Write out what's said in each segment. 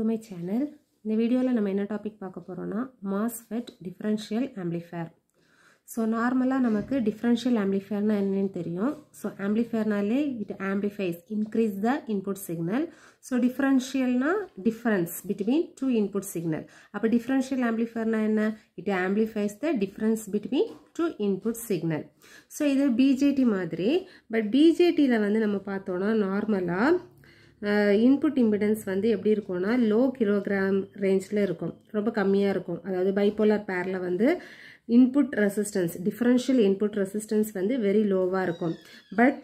To my channel இந்த வீடியோவில் நம்ம என்ன டாபிக் பார்க்க போகிறோன்னா மாஸ்ஃபெட் டிஃப்ரென்ஷியல் ஆம்பிளிஃபேர் ஸோ நார்மலாக நமக்கு டிஃப்ரென்ஷியல் ஆம்ப்ளிஃபயர்னா என்னன்னு தெரியும். So ஆம்பிளிஃபேர்னாலே it amplifies increase the input signal so டிஃப்ரென்ஷியல்னா difference between two input signal அப்போ டிஃப்ரென்ஷியல் ஆம்ப்ளிஃபயர்னா என்ன? It amplifies the difference between two input signal so இது பிஜேடி மாதிரி. பட் பிஜேடியில் வந்து நம்ம பார்த்தோன்னா நார்மலாக இன்புட் இம்பிடன்ஸ் வந்து எப்படி இருக்கும்னா லோ கிலோகிராம் ரேஞ்சில் இருக்கும். ரொம்ப கம்மியாக இருக்கும். அதாவது பைப்போலார் பேரில் வந்து input resistance differential input resistance வந்து வெரி லோவாக இருக்கும். பட்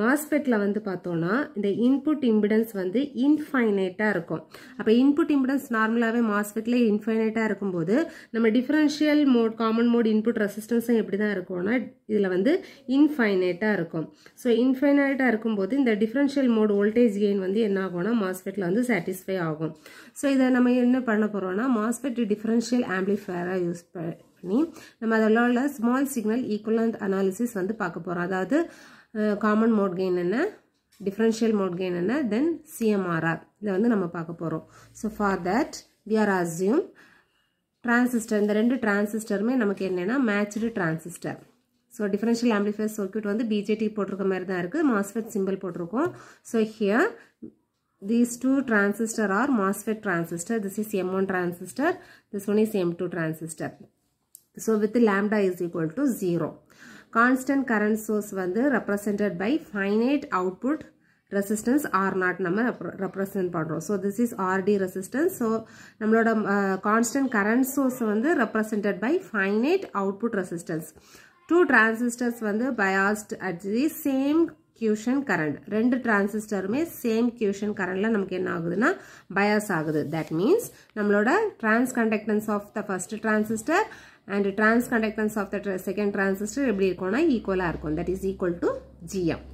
மாஸ்பெட்டில் வந்து பார்த்தோன்னா இந்த இன்புட் இம்பிடன்ஸ் வந்து இன்ஃபைனைட்டாக இருக்கும். அப்போ இன்புட் இம்பிடன்ஸ் நார்மலாகவே மாஸ்பெட்டில் இன்ஃபைனைட்டாக இருக்கும்போது நம்ம differential mode common mode input ரெசிஸ்டன்ஸும் எப்படி தான் இருக்கும்னா இதில் வந்து இன்ஃபைனைட்டாக இருக்கும். ஸோ இன்ஃபைனைட்டாக இருக்கும்போது இந்த டிஃப்ரென்ஷியல் மோட் வோல்டேஜ் கெயின் வந்து என்ன ஆகும்னா மாஸ்பெட்டில் வந்து சாட்டிஸ்ஃபை ஆகும். ஸோ இதை நம்ம என்ன பண்ண போகிறோம்னா மாஸ்பெட் டிஃப்ரென்ஷியல் ஆம்பிளிஃபயராக யூஸ் பண்ணி நம்ம அதில் உள்ள ஸ்மால் சிக்னல் ஈக்குவலண்ட் அனாலிசிஸ் வந்து பார்க்க போகிறோம் அதாவது காமன் மோட் கெயின் என்ன? டிஃப்ரென்ஷியல் மோட் கெயின் என்ன? தென் சிஎம்ஆர்ஆர் இதை வந்து நம்ம பார்க்க போகிறோம் so for that we are assume transistor இந்த ரெண்டு டிரான்சிஸ்டருமே நமக்கு என்னென்னா matched transistor so differential amplifier circuit வந்து பிஜேடி போட்டிருக்க மாதிரி தான் இருக்குது மாஸ்ஃபெட் சிம்பிள் போட்டிருக்கோம். So here these two transistor are MOSFET transistor. This is M1 transistor. This one is M2 transistor. So with lambda is equal to 0 constant current source வந்து represented by finite output resistance R0 நம்ம represent பண்றோம் so this is RD resistance so நம்மளோட constant current source வந்து represented by finite output resistance two transistors வந்து biased at the same quiescent current ரெண்டு டிரான்சிஸ்டருமே same கியூஷன் கரண்ட்ல நமக்கு என்ன ஆகுதுன்னா பயாஸ் ஆகுது தட் மீன்ஸ் நம்மளோட transconductance of the first transistor and transconductance of the second transistor எப்படி இருக்கும்னா ஈக்குவலாக இருக்கும். That is equal to gm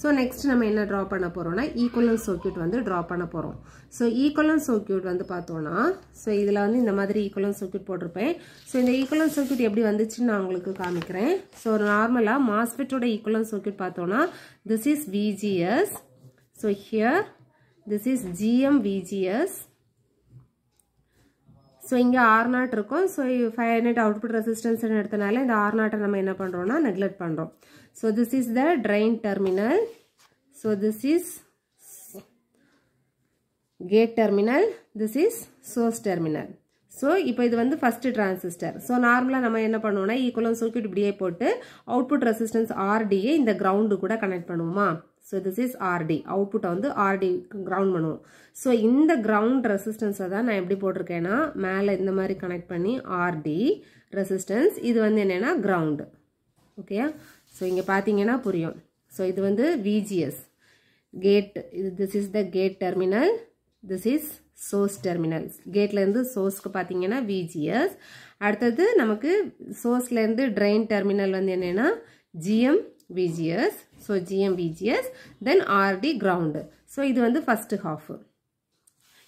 so next நம்ம என்ன ட்ரா பண்ண போகிறோம்னா ஈக்குவலன் சர்க்கியூட் வந்து ட்ரா பண்ண போகிறோம் ஸோ ஈக்குவலன் சர்க்கியூட் வந்து பார்த்தோன்னா ஸோ இதில் வந்து இந்த மாதிரி ஈக்குவலன் சர்க்கியூட் போட்டிருப்பேன். ஸோ இந்த ஈக்குவலன் சர்க்கியூட் எப்படி வந்துச்சுன்னு நான் உங்களுக்கு காமிக்கிறேன். ஸோ நார்மலாக மாஸ்பெட்டோட ஈக்குவலன் சர்க்கியூட் பார்த்தோன்னா this is VGS so here this is gm VGS so இங்கே ஆர் நாட் இருக்கும். ஸோ ஃபைவ் ஹண்ட்ரட் அவுட்புட் ரெசிஸ்டன்ஸ்னு எடுத்தனால இந்த ஆர் நாட்டை நம்ம என்ன பண்ணுறோம்னா நெக்லெக்ட் பண்ணுறோம் so this is the drain terminal so this is gate terminal this is source terminal so இப்போ இது வந்து ஃபஸ்ட்டு டிரான்சிஸ்டர் ஸோ நார்மலாக நம்ம என்ன பண்ணுவோம்னா ஈக்குவலம் சர்க்கியூட் இப்படியே போட்டு அவுட்புட் ரெசிஸ்டன்ஸ் ஆர்டியை இந்த கிரவுண்டு கூட கனெக்ட் பண்ணுவோமா? ஸோ திஸ் இஸ் ஆர்டி அவுட்புட்டை வந்து ஆர்டி கிரவுண்ட் பண்ணுவோம் ஸோ இந்த கிரவுண்ட் ரெசிஸ்டன்ஸை தான் நான் எப்படி போட்டிருக்கேன்னா மேலே இந்த மாதிரி கனெக்ட் பண்ணி ஆர்டி ரெசிஸ்டன்ஸ் இது வந்து என்னென்னா கிரவுண்டு ஓகேயா ஸோ இங்கே பார்த்தீங்கன்னா புரியும். ஸோ இது வந்து விஜிஎஸ் கேட் இது this is the gate terminal this is source terminals கேட்லேருந்து சோர்ஸ்க்கு பார்த்தீங்கன்னா விஜிஎஸ் அடுத்தது நமக்கு சோர்ஸ்லேருந்து ட்ரெயின் டெர்மினல் வந்து என்னென்னா gm VGS so gm VGS then RD ground so இது வந்து ஃபஸ்ட்டு ஹாஃப்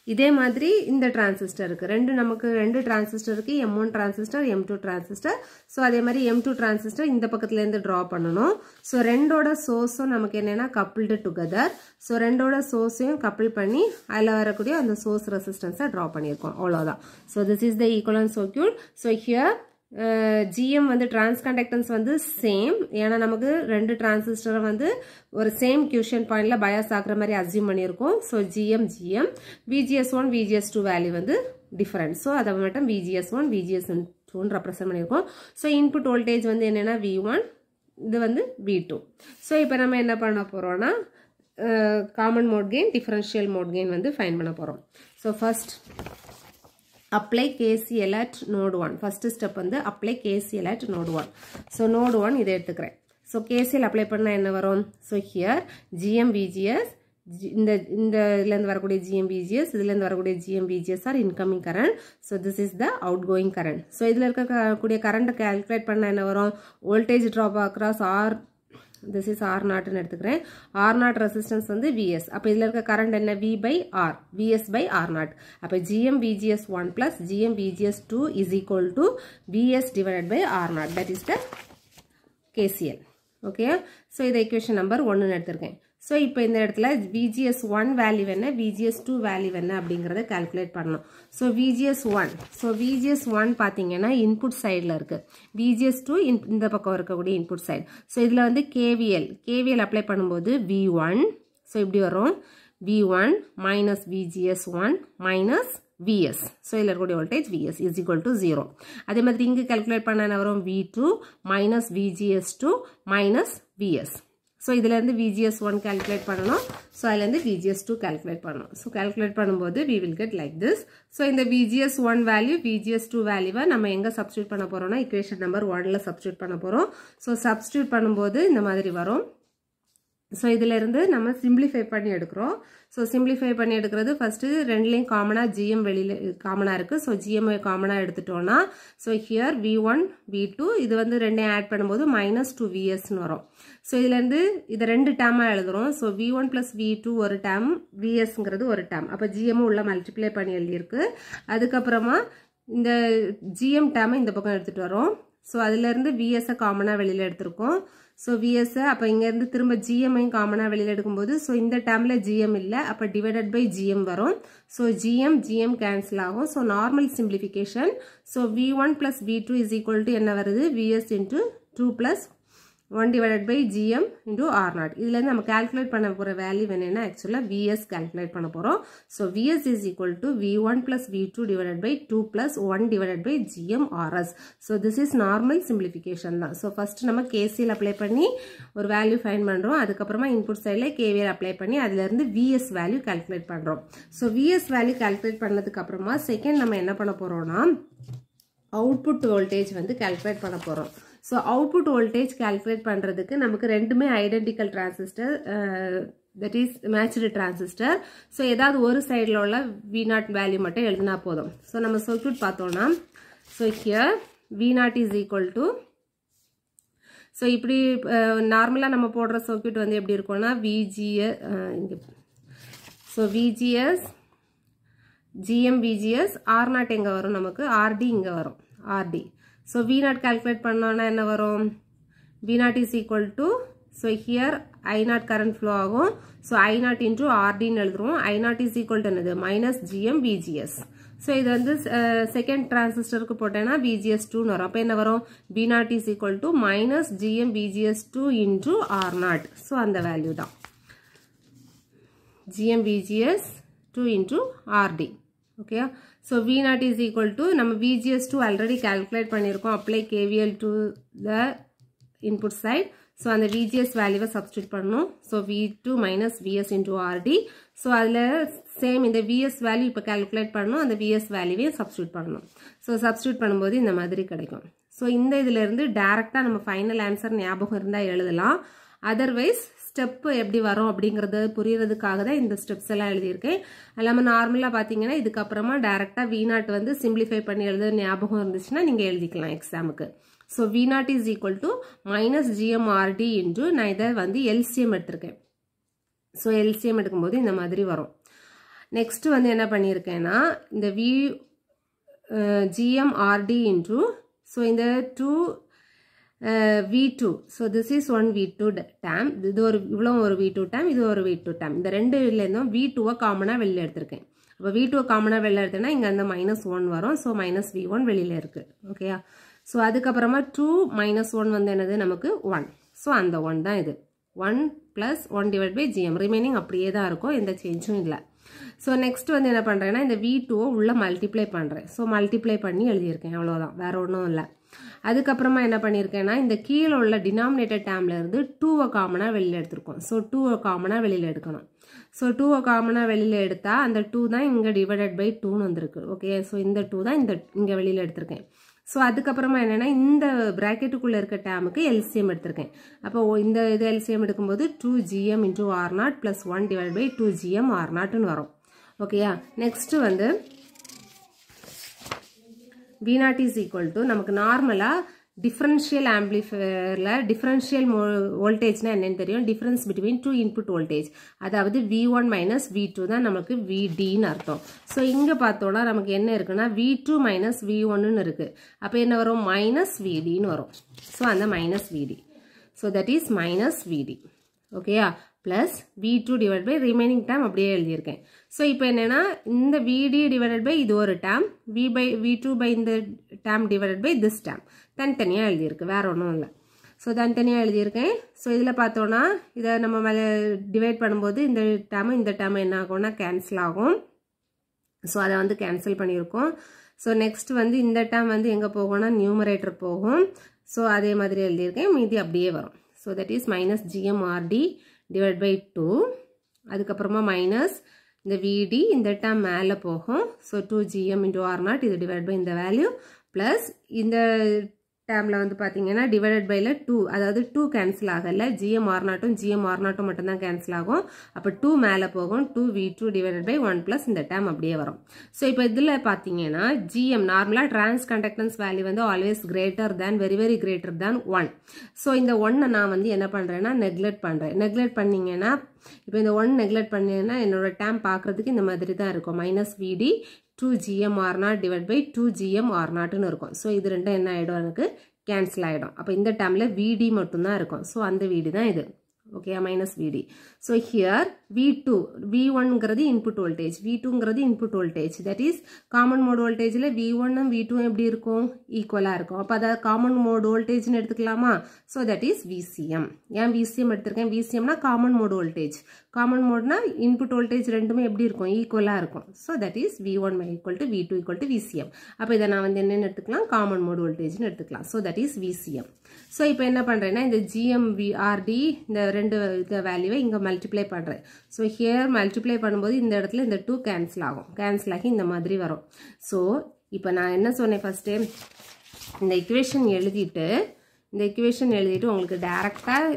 இதே மாதிரி இந்த டிரான்சிஸ்டர் இருக்குது ரெண்டு நமக்கு ரெண்டு டிரான்சிஸ்டர் இருக்குது M one transistor M two transistor so அதே மாதிரி எம் டூ டிரான்சிஸ்டர் இந்த பக்கத்துலேருந்து ட்ரா பண்ணணும். ஸோ ரெண்டோட சோர்ஸும் நமக்கு என்னென்னா கப்பிள்டு டுகெதர் ஸோ ரெண்டோட சோர்ஸையும் கப்பிள் பண்ணி அதில் வரக்கூடிய அந்த சோர்ஸ் ரெசிஸ்டன்ஸை ட்ரா பண்ணியிருக்கோம். அவ்வளோதான் so this is the equivalent circuit so here GM வந்து டிரான்ஸ்கண்டக்டன்ஸ் வந்து சேம் ஏன்னா நமக்கு ரெண்டு டிரான்சிஸ்டரை வந்து ஒரு சேம் கியூஷன் பாயிண்டில் பயாஸ் ஆகிற மாதிரி அசியூம் பண்ணியிருக்கோம். So GM GM VGS one VGS two value வந்து டிஃப்ரெண்ட் ஸோ அதை மட்டும் விஜிஎஸ் ஒன் விஜிஎஸ் டூன்னு ரெப்ரசென்ட் பண்ணியிருக்கோம். ஸோ இன்புட் வோல்டேஜ் வந்து என்னென்னா வி ஒன் இது வந்து வி டூ ஸோ இப்போ நம்ம என்ன பண்ண போகிறோம்னா common mode gain differential mode gain வந்து ஃபைன் பண்ண போகிறோம் so first apply KCL at node one first step வந்து apply KCL at node one so node one இதை எடுத்துக்கிறேன். ஸோ கேசிஎல் அப்ளை பண்ணால் என்ன வரும்? ஸோ ஹியர் ஜிஎம் விஜிஎஸ் இந்த இந்த இதுலேருந்து வரக்கூடிய ஜிஎம் விஜிஎஸ் இதுலேருந்து வரக்கூடிய gm VGS R incoming current so this is the outgoing current so இதில் இருக்கக்கூடிய கரண்ட்டை கால்குலேட் பண்ணால் என்ன வரும்? Voltage drop across R this is R நாட்னு எடுத்துக்கிறேன். ஆர் நாட் ரெசிஸ்டன்ஸ் வந்து விஎஸ் அப்போ இதில் இருக்க கரண்ட் என்ன? V by R VS by R nought அப்போ gm VGS one plus gm VGS two is equal to VS divided by R nought that is the KCL okay so இதை equation number ஒன்றுன்னு எடுத்திருக்கேன். So இப்போ இந்த இடத்துல VGS one value என்ன? VGS two value என்ன அப்படிங்கிறத கால்குலேட் பண்ணணும். So VGS one so VGS one பார்த்தீங்கன்னா இன்புட் சைடில் இருக்குது விஜிஎஸ் டூ இந்த பக்கம் இருக்கக்கூடிய இன்புட் சைடு ஸோ இதில் வந்து கேவிஎல் கேவிஎல் அப்ளை பண்ணும்போது வி ஒன் ஸோ இப்படி வரும். V one minus VGS one minus VS so இதில் இருக்கக்கூடிய voltage VS is equal to zero அதே மாதிரி இங்கே கால்குலேட் பண்ண என்ன வரும்? V two minus VGS two minus VS so இதுலேருந்து விஜிஎஸ் ஒன் கால்குலேட் பண்ணணும். ஸோ அதுலேருந்து விஜிஎஸ் டூ கால்குலேட் பண்ணணும். ஸோ கால்குலேட் பண்ணும்போது we will get like this so இந்த VGS one value VGS two வேல்யூவை நம்ம எங்கே சப்ஸ்டியூட் பண்ண போகிறோம்னா இக்குவேஷன் நம்பர் ஒனில் சப்ஸ்டியூட் பண்ண போகிறோம் ஸோ சப்ஸ்டியூட் பண்ணும்போது இந்த மாதிரி வரும். ஸோ இதுலேருந்து நம்ம சிம்பிளிஃபை பண்ணி எடுக்கிறோம். ஸோ சிம்பிளிஃபை பண்ணி எடுக்கிறது. ஃபஸ்ட்டு ரெண்டுலேயும் காமனாக ஜிஎம் வெளியில் காமனாக இருக்குது ஸோ ஜிஎம்ஐ காமனாக எடுத்துட்டோன்னா so here V one V two இது வந்து ரெண்டையும் ஆட் பண்ணும்போது மைனஸ் டூ விஎஸ்னு வரும். ஸோ இதுலேருந்து இதை ரெண்டு டேமாக எழுதுகிறோம் so V one plus V two ஒரு டேம் விஎஸ்ங்கிறது ஒரு டேம் அப்போ ஜிஎம்மும் உள்ள மல்டிப்ளை பண்ணி எழுதியிருக்கு. அதுக்கப்புறமா இந்த ஜிஎம் டேமை இந்த பக்கம் எடுத்துகிட்டு வரோம். ஸோ அதுலேருந்து விஎஸ்ஸை காமனாக வெளியில் எடுத்திருக்கோம். ஸோ விஎஸ்ஸை அப்போ இங்கேருந்து திரும்ப ஜிஎம்ஐயும் காமனாக வெளியில் எடுக்கும்போது ஸோ இந்த டேர்மில் ஜிஎம் இல்லை அப்போ டிவைடட் பை ஜிஎம் வரும். ஸோ ஜிஎம் ஜிஎம் கேன்சல் ஆகும். So normal simplification so V one plus V two is equal to என்ன வருது? VS into two plus one divided by gm into R nought இதுலேருந்து நம்ம calculate பண்ண போகிற value என்னென்னா ஆக்சுவலாக விஎஸ் கால்குலேட் பண்ண போகிறோம் so VS is equal to V one plus V two divided by two plus one divided by gm RS so this is normal simplification தான். So first நம்ம கேசியில் அப்ளை பண்ணி ஒரு வேல்யூ ஃபைன் பண்ணுறோம் அதுக்கப்புறமா input சைடில் கேவியர் அப்ளை பண்ணி அதுலேருந்து விஎஸ் வேல்யூ கால்குலேட் பண்ணுறோம் ஸோ விஎஸ் வேல்யூ கால்குலேட் பண்ணதுக்கப்புறமா செகண்ட் நம்ம என்ன பண்ண போகிறோம்னா அவுட்புட் வோல்டேஜ் வந்து கால்குலேட் பண்ண போகிறோம் ஸோ அவுட்புட் வோல்டேஜ் கால்குலேட் பண்ணுறதுக்கு நமக்கு ரெண்டுமே identical transistor that is matched transistor so ஏதாவது ஒரு சைடில் உள்ள வி நாட் வேல்யூ மட்டும் எழுதினா போதும். ஸோ நம்ம சர்க்யூட் பார்த்தோம்னா so here V nought is equal to so இப்படி uh, நார்மலாக நம்ம போடுற சர்க்யூட் வந்து எப்படி இருக்கும்னா விஜிஎஸ் இங்கே. So VGS gm VGS R nought எங்கே வரும் நமக்கு? ஆர்டி இங்கே வரும். RD so V nought calculate பண்ணோன்னா என்ன வரும்? V nought is equal to so here I nought current flow ஆகும். ஸோ ஐ நாட் இன்டூ ஆர்டின்னு எழுதுருவோம் I nought is equal to என்னது? மைனஸ் ஜிஎம் விஜிஎஸ் ஸோ இது வந்து செகண்ட் டிரான்சிஸ்டருக்கு போட்டேன்னா விஜிஎஸ் டூன்னு வரும். அப்போ என்ன வரும்? V naught is equal to minus gm VGS two into R naught so அந்த வேல்யூ தான். Gm VGS two into RD okay so V naught is equal to நம்ம விஜிஎஸ் டூ ஆல்ரெடி கால்குலேட் பண்ணியிருக்கோம் apply KVL to the input side so அந்த VGS வேல்யூவை substitute பண்ணணும். So V two minus VS into RD so அதில் same இந்த VS value இப்போ calculate பண்ணணும். அந்த விஎஸ் வேல்யூவையும் சப்ஸ்டியூட் பண்ணணும். ஸோ சப்ஸ்டியூட் பண்ணும்போது இந்த மாதிரி கிடைக்கும். ஸோ இந்த இதிலேருந்து டேரெக்டாக நம்ம ஃபைனல் ஆன்சர் ஞாபகம் இருந்தால் எழுதலாம். அதர்வைஸ் ஸ்டெப்பு எப்படி வரும் அப்படிங்கிறது புரியறதுக்காக தான் இந்த ஸ்டெப்ஸ் எல்லாம் எழுதியிருக்கேன். இல்லாமல் நார்மலாக பார்த்தீங்கன்னா இதுக்கப்புறமா டேரெக்டாக வி நாட் வந்து சிம்பிளிஃபை பண்ணி எழுத ஞாபகம் இருந்துச்சுன்னா நீங்கள் எழுதிக்கலாம் எக்ஸாமுக்கு so V nought is equal to minus gm RD into நான் இதை வந்து எல்சிஎம் எடுத்திருக்கேன். ஸோ எல்சிஎம் எடுக்கும்போது இந்த மாதிரி வரும். நெக்ஸ்ட் வந்து என்ன பண்ணியிருக்கேன்னா இந்த V gm RD into so இந்த two V two so this is one term two term இது ஒரு இவ்வளோ ஒரு வி டூ டேம் இது ஒரு வி டூ டேம் இந்த ரெண்டு இதுலேருந்தும் வி டூவை காமனாக வெளியில் எடுத்திருக்கேன். அப்போ வி டூவை காமனாக வெளியில் எடுத்தேன்னா இங்கே அந்த மைனஸ் ஒன் வரும். ஸோ மைனஸ் வி ஒன் வெளியில் இருக்குது ஓகேயா ஸோ அதுக்கப்புறமா டூ மைனஸ் ஒன் வந்து என்னது? நமக்கு ஒன் ஸோ அந்த ஒன் தான் இது. One plus one divide by gm remaining அப்படியே தான் இருக்கும். எந்த சேஞ்சும் இல்லை. ஸோ நெக்ஸ்ட் வந்து என்ன பண்ணுறேன்னா இந்த வி டூவை உள்ளே மல்டிப்ளை பண்ணுறேன் ஸோ மல்டிப்ளை பண்ணி எழுதியிருக்கேன். அவ்வளோதான் வேற ஒன்றும் இல்லை. அதுக்கப்புறமா என்ன பண்ணியிருக்கேன்னா இந்த கீழே உள்ள டினாமினேட்டர் டேம்ல இருந்து டூவை காமனாக வெளியில் எடுத்திருக்கோம். ஸோ டூவை காமனாக வெளியில் எடுக்கணும். ஸோ டூவை காமனாக வெளியில் எடுத்தால் அந்த டூ தான் இங்கே டிவைடட் பை டூன்னு வந்திருக்கு. ஓகே ஸோ இந்த டூ தான் இந்த இங்கே வெளியில் எடுத்திருக்கேன். ஸோ அதுக்கப்புறமா என்னென்னா இந்த ப்ராக்கெட்டுக்குள்ளே இருக்க டேமுக்கு எல்சிஎம் எடுத்திருக்கேன். அப்போ இந்த இது எல்சிஎம் எடுக்கும்போது two gm into R nought plus one divide by two gm R நாட்னு வரும். ஓகேயா நெக்ஸ்ட்டு வந்து V nought is equal to நமக்கு நார்மலாக டிஃப்ரென்ஷியல் ஆம்பிளிஃபயரில் டிஃப்ரென்ஷியல் வோல்டேஜ்னா என்னென்னு தெரியும்? Difference between two input voltage அதாவது V one minus V two தான் நமக்கு விடின்னு அர்த்தம். ஸோ இங்கே பார்த்தோன்னா நமக்கு என்ன இருக்குன்னா வி டூ மைனஸ் வி ஒன்னு இருக்குது அப்போ என்ன வரும்? மைனஸ் விடின்னு வரும். ஸோ அந்த minus VD so that is minus VD ஓகேயா plus V two divide by remaining term அப்படியே எழுதியிருக்கேன். ஸோ இப்போ என்னென்னா இந்த விடி டிவைடட் பை இது ஒரு term V by V two by இந்த term divided by this term தனித்தனியாக எழுதியிருக்கு வேற ஒன்றும் இல்லை. ஸோ தனித்தனியாக எழுதியிருக்கேன். ஸோ இதில் பார்த்தோன்னா இதை நம்ம மேலே டிவைட் பண்ணும்போது இந்த டேமு இந்த டேமு என்ன ஆகும்னா கேன்சல் ஆகும். ஸோ அதை வந்து கேன்சல் பண்ணியிருக்கோம். ஸோ நெக்ஸ்ட் வந்து இந்த டேம் வந்து எங்கே போகும்னா நியூமரேட்டர் போகும். ஸோ அதே மாதிரி எழுதியிருக்கேன். மீதி அப்படியே வரும். So that is minus gm RD divide by two அதுக்கப்புறமா மைனஸ் இந்த விடி இந்த டேம் மேலே போகும். So two gm into R nought இது டிவைட் பை இந்த வேல்யூ ப்ளஸ் இந்த டேமில் வந்து பார்த்தீங்கன்னா டிவைடட் பைல டூ அதாவது டூ கேன்சல் ஆகலை. ஜிஎம் ஆர் நாட்டும் ஜிஎம் ஆர் நாட்டும் மட்டும்தான் கேன்சல் ஆகும். அப்போ டூ மேலே போகும். Two V two divided by one plus இந்த டேம் அப்படியே வரும். ஸோ இப்போ இதில் பார்த்தீங்கன்னா ஜிஎம் நார்மலாக டிரான்ஸ் கண்டக்டன்ஸ் வேல்யூ வந்து always greater than very very greater than one so இந்த ஒன்னை நான் வந்து என்ன பண்ணுறேன்னா நெக்லெக்ட் பண்ணுறேன் நெக்லெக்ட் பண்ணிங்கன்னா இப்போ இந்த ஒன் நெக்லெக்ட் பண்ணீங்கன்னா என்னோட டேம் பார்க்குறதுக்கு இந்த மாதிரி தான் இருக்கும் minus VD two gm R nought divide by two gm R நாட்னு இருக்கும். ஸோ இது ரெண்டும் என்ன ஆகிடும் எனக்கு கேன்சல் ஆகிடும் அப்போ இந்த டேமில் விடி மட்டும்தான் இருக்கும். ஸோ அந்த வீடு தான் இது. Okay minus VD so here V two V ஒன்ங்கிறது input voltage V டூங்கிறது input voltage that is common mode வோல்டேஜில் V ஒன்னும் டூ எப்படி இருக்கும்? ஈக்குவலாக இருக்கும். அப்போ அதை காமன் மோட் வோல்டேஜ்னு எடுத்துக்கலாமா? ஸோ தட் இஸ் விசிஎம் ஏன் விசிஎம் எடுத்திருக்கேன்? விசிஎம்னா காமன் voltage. வோல்டேஜ் காமன் மோட்னா இன்புட் voltage ரெண்டுமே எப்படி இருக்கும்? ஈக்குவலாக இருக்கும். So that is V one equal to V to VCM to அப்போ இதை நான் வந்து என்னென்னு எடுத்துக்கலாம்? காமன் மோட் வோல்டேஜ்னு எடுத்துக்கலாம். So that is VCM so இப்போ என்ன பண்ணுறேன்னா இந்த ஜிஎம்விஆர்டி இந்த ரெண்டு இந்த வேல்யூவை இங்கே மல்டிப்ளை பண்ணுறேன் ஸோ ஹியர் மல்டிப்ளை பண்ணும்போது இந்த இடத்துல இந்த டூ கேன்சல் ஆகும். கேன்சல் ஆகி இந்த மாதிரி வரும். ஸோ இப்போ நான் என்ன சொன்னேன் ஃபஸ்ட்டு இந்த இக்குவேஷன் எழுதிட்டு இந்த இக்குவேஷன் எழுதிட்டு உங்களுக்கு டேரெக்டாக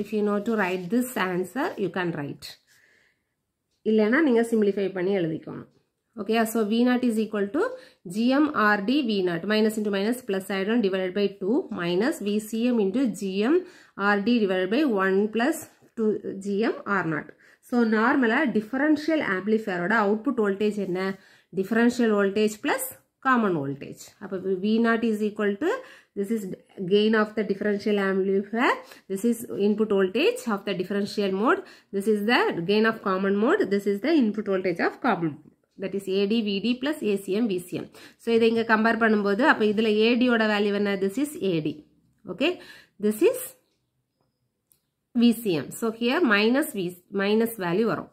if you know to write this answer you can write இல்லைன்னா நீங்கள் சிம்பிளிஃபை பண்ணி எழுதிக்கணும் okay so V naught is equal to GM RD V naught minus into minus plus ஆகிடும் divided by two minus VCM into GM RD divided by one plus two GM R naught so நார்மலாக differential ஆம்ப்ளிஃபயரோட output voltage என்ன differential voltage plus common voltage. அப்போ V naught is equal to this is gain of the differential amplifier. This is input voltage of the differential mode. This is the gain of common mode. This is the input voltage of common mode. that is AD, VD plus ACM, VCM. So, இதை இங்க compare பண்ணும்போது, அப்ப இதுல AD ஓட value என்ன? This is AD. Okay. This is VCM. So, here minus V, minus value வரும்.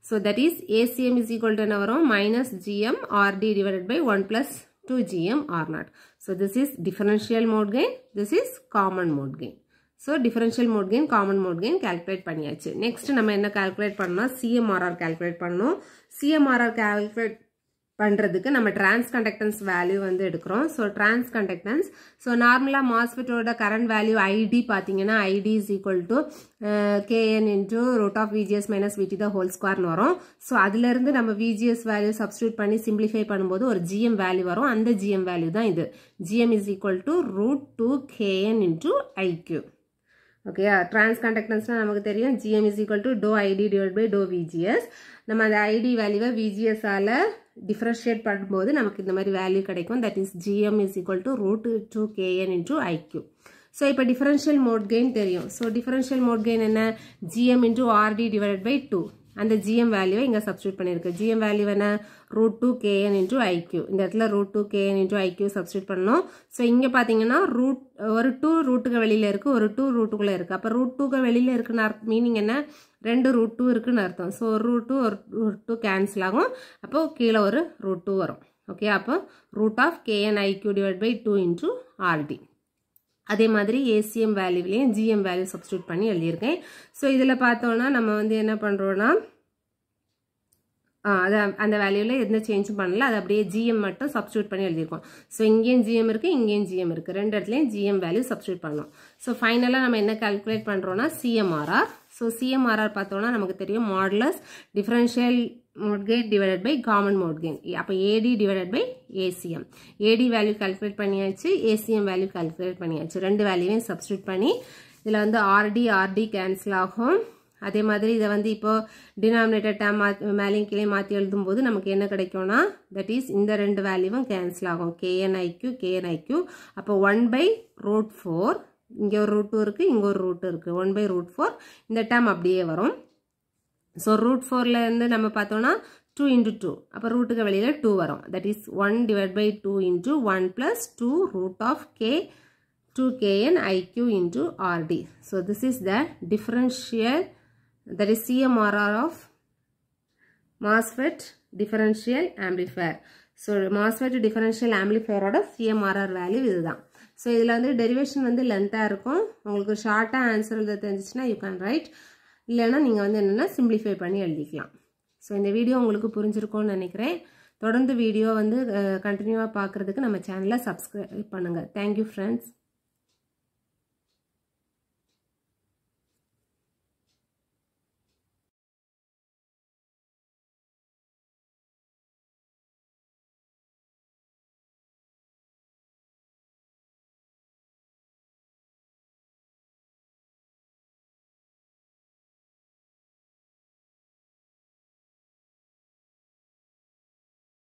So that is ACM is equal to என்ன வரும் minus GM RD divided by 1 plus 2 GM R0. So this is differential mode gain. This is common mode gain. So differential mode gain, common mode gain calculate பண்ணியாச்சு. Next நம்ம என்ன calculate பண்ணணும் CMRR calculate பண்ணணும். CMRR calculate பண்ணுறதுக்கு நம்ம trans conductance value வந்து எடுக்கிறோம். So trans conductance so நார்மலாக மாஸ்பெட்டோட கரண்ட் வேல்யூ ஐடி பார்த்தீங்கன்னா ID is equal to KN into root of VGS minus VT the whole ஸ்கொயர்னு வரும். ஸோ அதுலேருந்து நம்ம விஜிஎஸ் வேல்யூ சப்ஸ்டியூட் பண்ணி சிம்பிளிஃபை பண்ணும்போது ஒரு ஜிஎம் வேல்யூ வரும். அந்த ஜிஎம் வேல்யூ தான் இது. GM is equal to root two KN into IQ ஓகேயா ட்ரான்ஸ் கண்டக்டன்ஸ்னால் நமக்கு தெரியும். GM is equal to two ID divide by two VGS நம்ம அந்த ஐடி வேல்யூவை விஜிஎஸ்ஸால் டிஃப்ரென்ஷியேட் பண்ணும்போது நமக்கு இந்த மாதிரி வேல்யூ கிடைக்கும். That is GM is equal to root two KN into IQ so இப்போ டிஃபரன்ஷியல் மோட் கெயின் தெரியும். ஸோ டிஃபரன்ஷியல் மோட் கெயின் என்ன? GM into RD divide by two அந்த ஜிஎம் வேல்யூவை இங்கே சப்ஸ்டியூட் பண்ணியிருக்கு ஜிஎம் வேல்யூ என்ன? Root two KN into IQ இந்த இடத்துல root two KN into IQ substitute பண்ணணும். ஸோ இங்கே பார்த்தீங்கன்னா ரூட் ஒரு டூ ரூட்டுக்கு வெளியில் இருக்குது ஒரு டூ ரூட்டுக்குள்ளே இருக்குது அப்போ ரூட் டூக்கு வெளியில் இருக்குன்னு அர்த்தம் மீனிங் என்ன? ரெண்டு ரூட் டூ இருக்குன்னு அர்த்தம். ஸோ ஒரு ரூட் டூ ஒரு ரூட் டூ கேன்சல் ஆகும். அப்போ கீழே ஒரு ரூட் டூ வரும். ஓகே அப்போ root of KN IQ divide by two into RD அதே மாதிரி ஏசிஎம் வேல்யூவிலையும் ஜிஎம் வேல்யூ சப்ஸ்டியூட் பண்ணி எழுதியிருக்கேன். ஸோ இதில் பார்த்தோன்னா நம்ம வந்து என்ன பண்ணுறோன்னா அதை அந்த வேல்யூவில் எந்த சேஞ்சும் பண்ணல. அது அப்படியே ஜிஎம் மட்டும் சப்ஸ்டியூட் பண்ணி எழுதியிருக்கோம். ஸோ இங்கேயும் ஜிஎம் இருக்குது இங்கேயும் ஜிஎம் இருக்குது ரெண்டு இடத்துலையும் ஜிஎம் வேல்யூ சப்ஸ்டியூட் பண்ணோம். ஸோ ஃபைனலாக நம்ம என்ன கால்குலேட் பண்ணுறோன்னா சிஎம்ஆர்ஆர் ஸோ சிஎம்ஆர்ஆர் பார்த்தோன்னா நமக்கு தெரியும் modulus differential mode divided by common mode gain அப்போ AD divided by ACM AD value calculate பண்ணியாச்சு ஏசிஎம் வேல்யூ கால்குலேட் பண்ணியாச்சு. ரெண்டு வேல்யூவையும் சப்ஸ்டியூட் பண்ணி இதில் வந்து ஆர்டி ஆர்டி கேன்சல் ஆகும். அதே மாதிரி இதை வந்து இப்போது டினாமினேட்டர் டேம் மா மேலேயும் கீழே மாற்றி எழுதும்போது நமக்கு என்ன கிடைக்கும்னா தட் இஸ் இந்த ரெண்டு வேல்யூவும் கேன்சல் ஆகும். கேஎன்ஐக்யூ கேஎன்ஐக்யூ அப்போ ஒன் பை ரூட் ஃபோர் இங்கே ஒரு ரூட்டும் இருக்குது இங்கே ஒரு ரூட்டும் இருக்குது ஒன் பை ரூட் ஃபோர் இந்த டேம் அப்படியே வரும். ஸோ ரூட் ஃபோர்லேருந்து நம்ம பார்த்தோன்னா டூ இன்ட்டு டூ அப்போ ரூட்டுக்கு வெளியில் டூ வரும். That is one divide by two into one plus two root of K two KN IQ into RD so this is the differential that is CMRR of MOSFET differential amplifier so MOSFET differential ஆம்பிளிஃபயரோட CMRR value இதுதான். So இதில் வந்து derivation வந்து லென்த்தாக இருக்கும். உங்களுக்கு ஷார்ட்டாக answer எழுத தெரிஞ்சிச்சுன்னா யூ கேன் ரைட் இல்லைன்னா நீங்கள் வந்து என்னென்னா சிம்பிளிஃபை பண்ணி எழுதிக்கலாம். ஸோ இந்த வீடியோ உங்களுக்கு புரிஞ்சிருக்கும்னு நினைக்கிறேன். தொடர்ந்து வீடியோ வந்து கண்டினியூவாக பார்க்குறதுக்கு நம்ம சேனலை சப்ஸ்கிரைப் பண்ணுங்கள் தேங்க்யூ ஃப்ரெண்ட்ஸ்